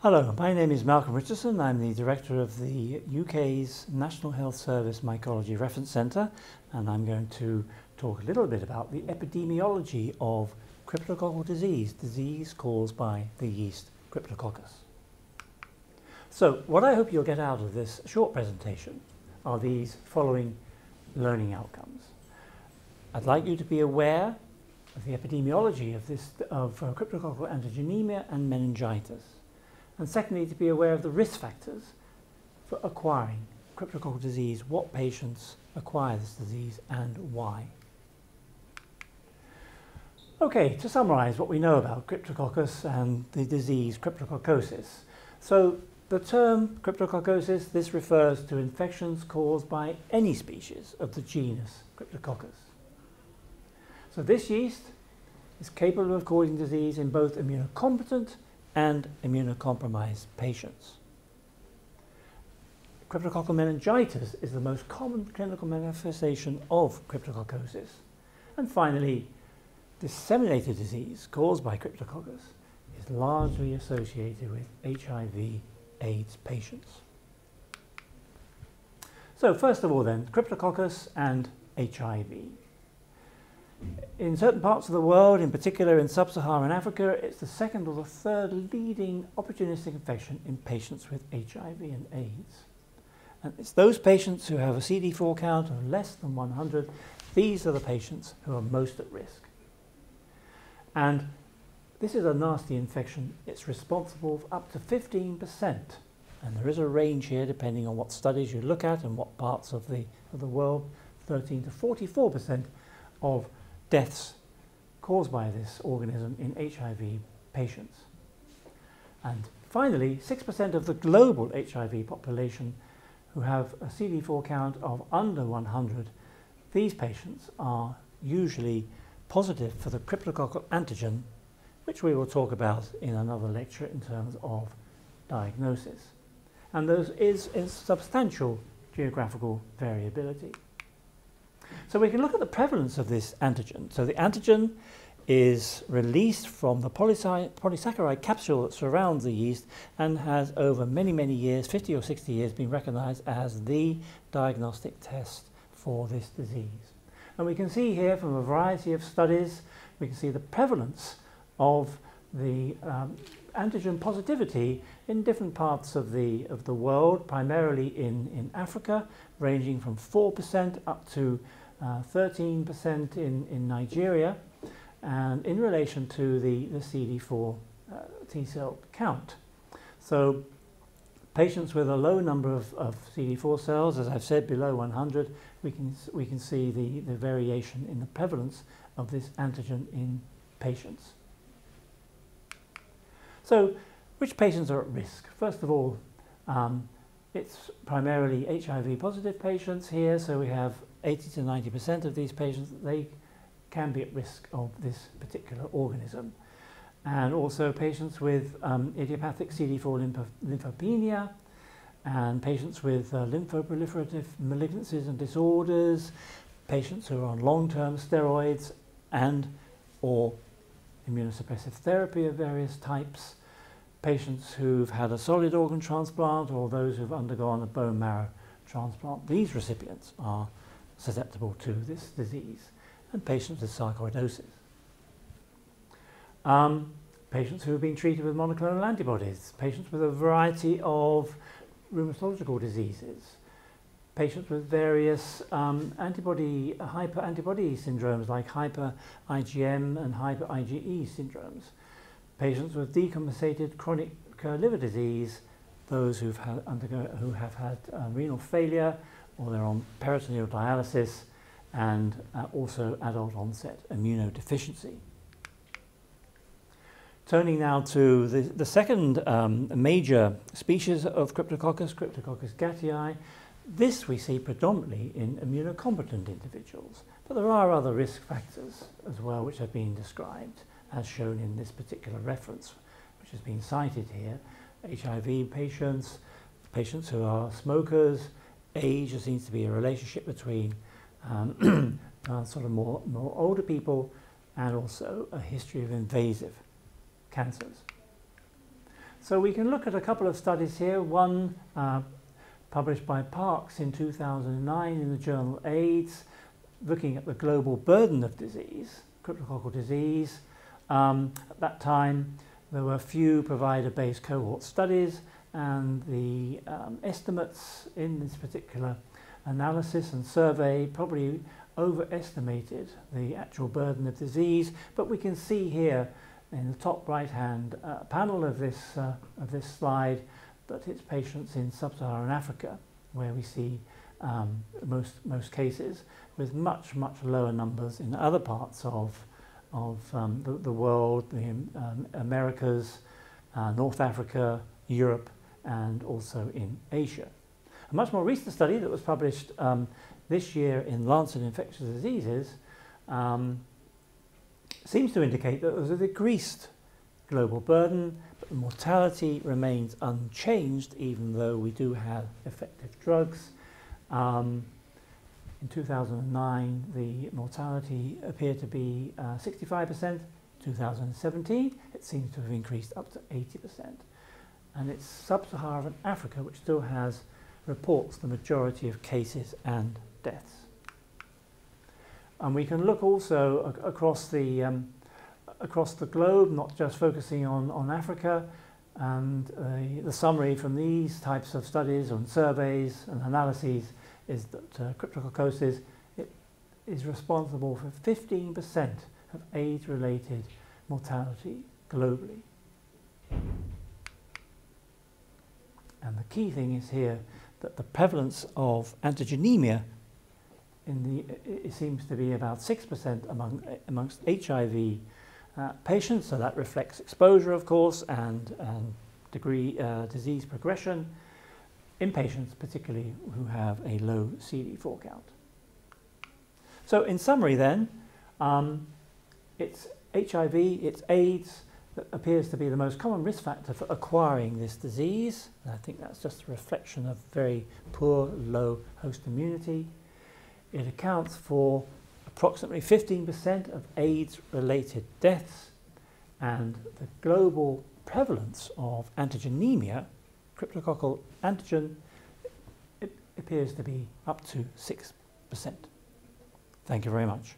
Hello, my name is Malcolm Richardson. I'm the director of the UK's National Health Service Mycology Reference Centre, and I'm going to talk a little bit about the epidemiology of cryptococcal disease, disease caused by the yeast Cryptococcus. So, what I hope you'll get out of this short presentation are these following learning outcomes. I'd like you to be aware of the epidemiology of, this, of uh, cryptococcal antigenemia and meningitis. And secondly, to be aware of the risk factors for acquiring cryptococcal disease, what patients acquire this disease and why. Okay, to summarize what we know about Cryptococcus and the disease cryptococcosis. So the term cryptococcosis, this refers to infections caused by any species of the genus Cryptococcus. So this yeast is capable of causing disease in both immunocompetent and immunocompromised patients. Cryptococcal meningitis is the most common clinical manifestation of cryptococcosis. And finally, disseminated disease caused by cryptococcus is largely associated with HIV AIDS patients. So first of all then, cryptococcus and HIV. In certain parts of the world, in particular in sub-Saharan Africa, it's the second or the third leading opportunistic infection in patients with HIV and AIDS. And it's those patients who have a CD4 count of less than 100, these are the patients who are most at risk. And this is a nasty infection. It's responsible for up to 15%. And there is a range here depending on what studies you look at and what parts of the, of the world, 13 to 44% of deaths caused by this organism in HIV patients. And finally, 6% of the global HIV population who have a CD4 count of under 100, these patients are usually positive for the cryptococcal antigen, which we will talk about in another lecture in terms of diagnosis. And there is, is substantial geographical variability. So we can look at the prevalence of this antigen. So the antigen is released from the polysaccharide capsule that surrounds the yeast and has over many, many years, 50 or 60 years, been recognized as the diagnostic test for this disease. And we can see here from a variety of studies, we can see the prevalence of the um, antigen positivity in different parts of the, of the world, primarily in, in Africa, ranging from 4% up to 13% uh, in, in Nigeria, and in relation to the, the CD4 uh, T cell count. So patients with a low number of, of CD4 cells, as I've said, below 100, we can, we can see the, the variation in the prevalence of this antigen in patients. So, which patients are at risk? First of all, um, it's primarily HIV positive patients here, so we have 80 to 90% of these patients, they can be at risk of this particular organism. And also patients with um, idiopathic CD4 lympho lymphopenia and patients with uh, lymphoproliferative malignancies and disorders, patients who are on long-term steroids and or immunosuppressive therapy of various types, patients who've had a solid organ transplant or those who've undergone a bone marrow transplant. These recipients are susceptible to this disease and patients with sarcoidosis. Um, patients who have been treated with monoclonal antibodies, patients with a variety of rheumatological diseases, patients with various um, antibody, hyper antibody syndromes like hyper IgM and hyper IgE syndromes, patients with decompensated chronic liver disease, those who've had undergo, who have had uh, renal failure or they're on peritoneal dialysis and uh, also adult onset immunodeficiency. Turning now to the, the second um, major species of Cryptococcus, Cryptococcus gattii, this we see predominantly in immunocompetent individuals, but there are other risk factors as well which have been described as shown in this particular reference which has been cited here. HIV patients, patients who are smokers, age, there seems to be a relationship between um, uh, sort of more, more older people and also a history of invasive cancers. So we can look at a couple of studies here. One uh, published by Parks in 2009 in the journal AIDS, looking at the global burden of disease, cryptococcal disease. Um, at that time, there were few provider-based cohort studies, and the um, estimates in this particular analysis and survey probably overestimated the actual burden of disease, but we can see here in the top right hand uh, panel of this, uh, of this slide that it's patients in sub-Saharan Africa where we see um, most, most cases with much, much lower numbers in other parts of, of um, the, the world, the um, Americas, uh, North Africa, Europe, and also in Asia. A much more recent study that was published um, this year in Lancet Infectious Diseases um, seems to indicate that there's a decreased global burden, but the mortality remains unchanged even though we do have effective drugs. Um, in 2009, the mortality appeared to be uh, 65%. 2017, it seems to have increased up to 80%. And it's sub-Saharan Africa which still has reports the majority of cases and deaths. And we can look also ac across the um, across the globe, not just focusing on, on Africa. And uh, the summary from these types of studies and surveys and analyses is that uh, cryptococcosis is responsible for 15% of AIDS-related mortality globally. And the key thing is here that the prevalence of antigenemia the, it seems to be about 6% among, amongst HIV uh, patients, so that reflects exposure, of course, and, and degree uh, disease progression in patients, particularly who have a low CD4 count. So in summary then, um, it's HIV, it's AIDS, appears to be the most common risk factor for acquiring this disease. And I think that's just a reflection of very poor, low host immunity. It accounts for approximately 15% of AIDS-related deaths and the global prevalence of antigenemia, cryptococcal antigen, it appears to be up to 6%. Thank you very much.